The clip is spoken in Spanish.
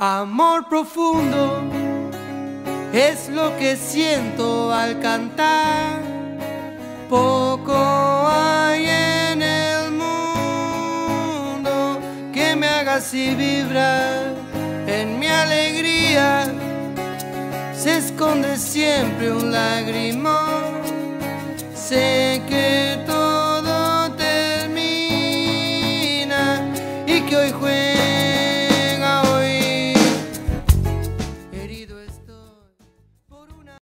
Amor profundo es lo que siento al cantar. Poco hay en el mundo que me haga así vibrar. En mi alegría se esconde siempre un lagrimón. Sé que todo termina y que hoy juega